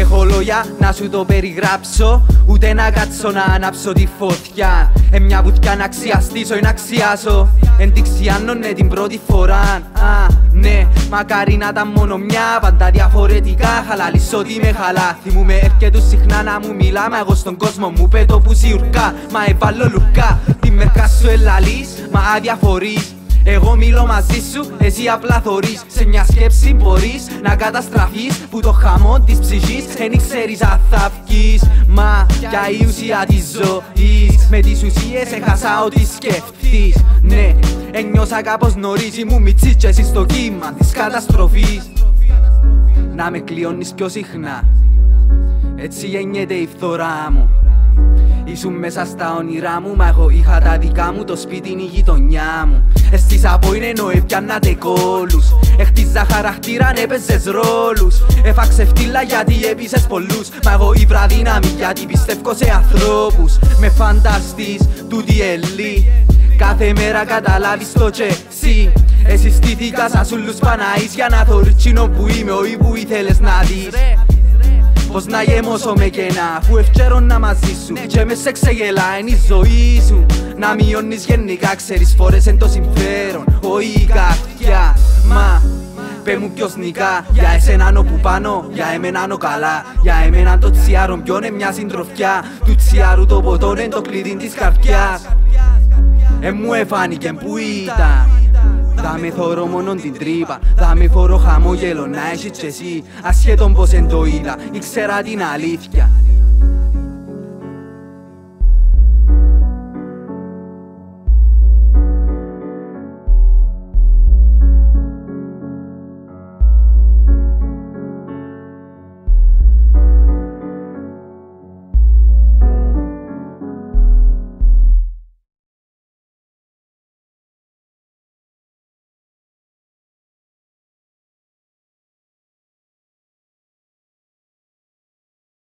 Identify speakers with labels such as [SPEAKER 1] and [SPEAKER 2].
[SPEAKER 1] Έχω λόγια να σου το περιγράψω Ούτε να κάτσω να ανάψω τη φωτιά. Ε μια βουτιά να αξιαστήσω ή να αξιάσω Εν τη την πρώτη φορά ναι, μακάρι να ήταν μόνο μια Πάντα διαφορετικά χαλαλίσω ότι με χαλάθη μου Με έρχεται συχνά να μου μιλά Μα εγώ στον κόσμο μου πέτω που σιουρκά Μα εβάλλω λουκά. Τη μερκά σου ελαλείς, μα αδιαφορείς. Εγώ μιλώ μαζί σου, εσύ απλά θωρείς. Σε μια σκέψη μπορείς να καταστραφείς. Που το χαμό της ψυχής δεν ξέρεις αν θα βγεις. Μα για η ουσία της ζωής. Με τις ουσίες έχασα ό,τι σκεφτείς. Ναι, ένιωσα κάπως νωρίς Ήμουν μητσής και εσύ στο κύμα της καταστροφής. Να με κλειώνεις πιο συχνά. Έτσι γεννιέται η φθορά μου. Ήσουν μέσα στα όνειρά μου, μα εγώ είχα τα δικά μου Το σπίτι είναι η γειτονιά μου. Εσείς από είναι ενώ έπιανατε κόλους. Έχτιζα χαρακτήρα, έπαιζες ρόλους. Έφαξε φτύλα γιατί έπεισες πολλούς. Μα εγώ η βραδύναμη γιατί πιστεύω σε ανθρώπους. Με φανταστείς τούτη ελί Κάθε μέρα καταλάβεις το και εσύ. Εσύ στήθηκα σαν σούλους Παναείς Για να θωρείς που είμαι, όχι που ήθελες να δεις. Πως να γεμώσω με κενά Αφού ευκαιρώνα μαζί σου. Και με σε ξεγελάει η ζωή σου. Να μειώνεις γενικά ξέρεις φορές εν το συμφέρον. Όχι η καρδιά Μα Πε μου ποιος νικά. Για εσένα που πάνω Για εμένα ο καλά. Για εμένα το τσιάρο ποιον είναι μια συντροφιά. Του τσιάρου το ποτό είναι το κλειδί της καρδιάς Ε μου εφάνηκε που ήταν. Θα με θωρώ μόνον την τρύπα. Θα με φορώ χαμόγελο να έχεις και εσύ. Ασχέτον πως εν το είδα Ήξερα την αλήθεια